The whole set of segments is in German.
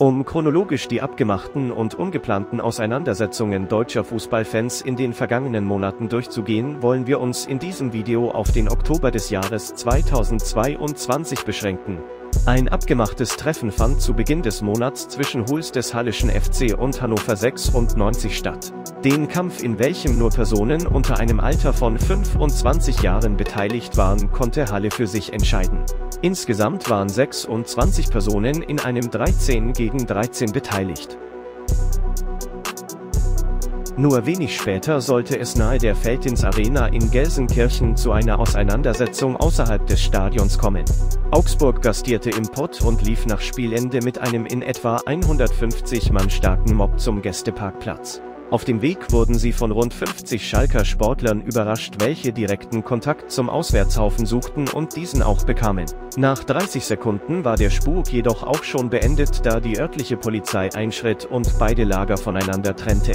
Um chronologisch die abgemachten und ungeplanten Auseinandersetzungen deutscher Fußballfans in den vergangenen Monaten durchzugehen, wollen wir uns in diesem Video auf den Oktober des Jahres 2022 beschränken. Ein abgemachtes Treffen fand zu Beginn des Monats zwischen Huls des Hallischen FC und Hannover 96 statt. Den Kampf, in welchem nur Personen unter einem Alter von 25 Jahren beteiligt waren, konnte Halle für sich entscheiden. Insgesamt waren 26 Personen in einem 13 gegen 13 beteiligt. Nur wenig später sollte es nahe der Feldins Arena in Gelsenkirchen zu einer Auseinandersetzung außerhalb des Stadions kommen. Augsburg gastierte im Pott und lief nach Spielende mit einem in etwa 150 Mann starken Mob zum Gästeparkplatz. Auf dem Weg wurden sie von rund 50 Schalker Sportlern überrascht, welche direkten Kontakt zum Auswärtshaufen suchten und diesen auch bekamen. Nach 30 Sekunden war der Spuk jedoch auch schon beendet, da die örtliche Polizei einschritt und beide Lager voneinander trennte.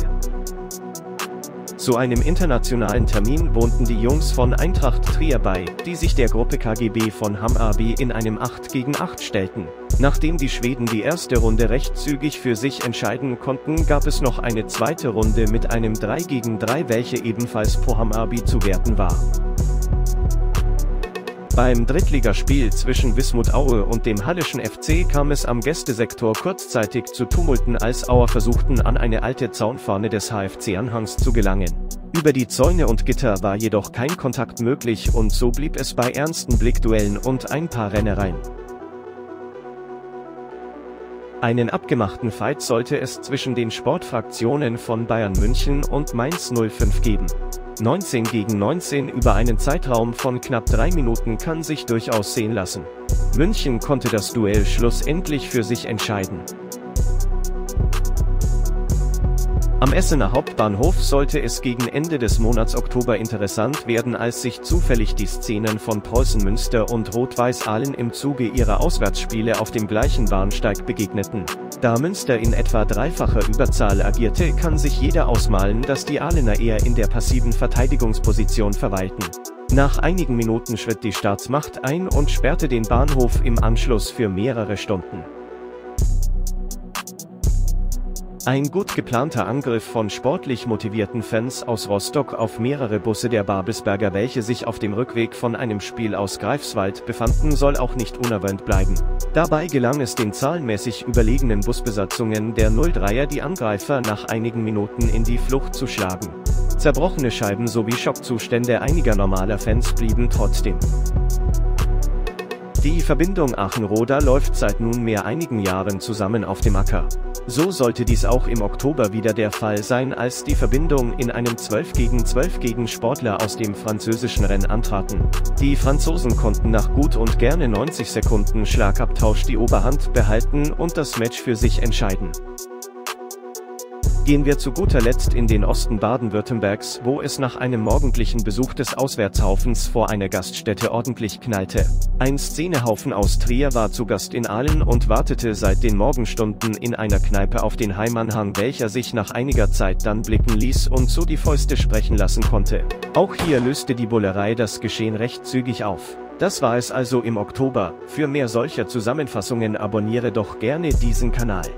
Zu einem internationalen Termin wohnten die Jungs von Eintracht Trier bei, die sich der Gruppe KGB von Hammarby in einem 8 gegen 8 stellten. Nachdem die Schweden die erste Runde recht zügig für sich entscheiden konnten, gab es noch eine zweite Runde mit einem 3 gegen 3, welche ebenfalls pro Hammarby zu werten war. Beim Drittligaspiel zwischen Wismut Aue und dem Hallischen FC kam es am Gästesektor kurzzeitig zu Tumulten als Auer versuchten an eine alte Zaunfahne des HFC-Anhangs zu gelangen. Über die Zäune und Gitter war jedoch kein Kontakt möglich und so blieb es bei ernsten Blickduellen und ein paar Rennereien. Einen abgemachten Fight sollte es zwischen den Sportfraktionen von Bayern München und Mainz 05 geben. 19 gegen 19 über einen Zeitraum von knapp drei Minuten kann sich durchaus sehen lassen. München konnte das Duell schlussendlich für sich entscheiden. Am Essener Hauptbahnhof sollte es gegen Ende des Monats Oktober interessant werden, als sich zufällig die Szenen von Preußen Münster und Rot-Weiß Aalen im Zuge ihrer Auswärtsspiele auf dem gleichen Bahnsteig begegneten. Da Münster in etwa dreifacher Überzahl agierte, kann sich jeder ausmalen, dass die Ahlener eher in der passiven Verteidigungsposition verweilten. Nach einigen Minuten schritt die Staatsmacht ein und sperrte den Bahnhof im Anschluss für mehrere Stunden. Ein gut geplanter Angriff von sportlich motivierten Fans aus Rostock auf mehrere Busse der Babelsberger, welche sich auf dem Rückweg von einem Spiel aus Greifswald befanden, soll auch nicht unerwähnt bleiben. Dabei gelang es den zahlenmäßig überlegenen Busbesatzungen der 03er die Angreifer nach einigen Minuten in die Flucht zu schlagen. Zerbrochene Scheiben sowie Schockzustände einiger normaler Fans blieben trotzdem. Die Verbindung Aachen-Roda läuft seit nunmehr einigen Jahren zusammen auf dem Acker. So sollte dies auch im Oktober wieder der Fall sein, als die Verbindung in einem 12 gegen 12 gegen Sportler aus dem französischen Rennen antraten. Die Franzosen konnten nach gut und gerne 90 Sekunden Schlagabtausch die Oberhand behalten und das Match für sich entscheiden. Gehen wir zu guter Letzt in den Osten Baden-Württembergs, wo es nach einem morgendlichen Besuch des Auswärtshaufens vor einer Gaststätte ordentlich knallte. Ein Szenehaufen aus Trier war zu Gast in Aalen und wartete seit den Morgenstunden in einer Kneipe auf den Heimanhang, welcher sich nach einiger Zeit dann blicken ließ und so die Fäuste sprechen lassen konnte. Auch hier löste die Bullerei das Geschehen recht zügig auf. Das war es also im Oktober. Für mehr solcher Zusammenfassungen abonniere doch gerne diesen Kanal.